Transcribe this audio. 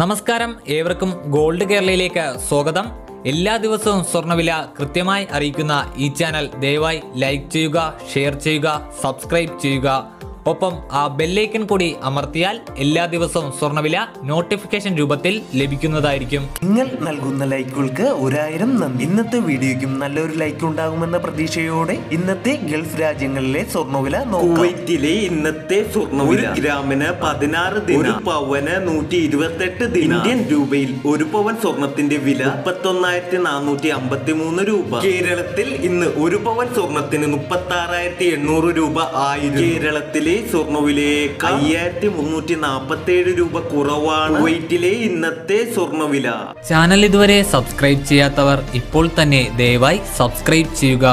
നമസ്കാരം. ഏവർക്കും ഗോൾഡ് കേരളയിലേക്ക് സ്വാഗതം. എല്ലാ ദിവസവും സ്വർണവില കൃത്യമായി അറിയിക്കുന്ന ഈ ചാനൽ ദയവായി ലൈക്ക് ചെയ്യുക ഷെയർ ചെയ്യുക സബ്സ്ക്രൈബ് ചെയ്യുക. ഒപ്പം ആ ബെല്ലൈക്കൺ കൂടി അമർത്തിയാൽ എല്ലാ ദിവസവും സ്വർണവില നോട്ടിഫിക്കേഷൻ രൂപത്തിൽ ലഭിക്കുന്നതായിരിക്കും. നിങ്ങൾ നൽകുന്ന ലൈക്കുകൾക്ക് ഒരായിരം നന്ദി. ഇന്നത്തെ വീഡിയോയ്ക്കും നല്ലൊരു ലൈക്ക് ഉണ്ടാകുമെന്ന പ്രതീക്ഷയോടെ ഇന്നത്തെ ഗൾഫ് രാജ്യങ്ങളിലെ സ്വർണവില കുവൈറ്റിലെ ഇന്നത്തെ സ്വർണ ഒരു ഗ്രാമിന് പതിനാറ് ദിന. പവന് നൂറ്റി ഇരുപത്തെട്ട് ദിന. ഇന്ത്യൻ രൂപയിൽ ഒരു പവൻ സ്വർണത്തിന്റെ വില മുപ്പത്തൊന്നായിരത്തി നാനൂറ്റി അമ്പത്തി മൂന്ന് രൂപ. കേരളത്തിൽ ഇന്ന് ഒരു പവൻ സ്വർണത്തിന് മുപ്പത്തി ആറായിരത്തി എണ്ണൂറ് രൂപ ആയി കേരളത്തിലെ സ്വർണവിലയേക്കാൾ അയ്യായിരത്തി മുന്നൂറ്റി നാപ്പത്തി ഏഴ് രൂപ കുറവാണ് കുവൈറ്റിലെ ഇന്നത്തെ സ്വർണവില ചാനൽ ഇതുവരെ സബ്സ്ക്രൈബ് ചെയ്യാത്തവർ ഇപ്പോൾ തന്നെ ദയവായി സബ്സ്ക്രൈബ് ചെയ്യുക.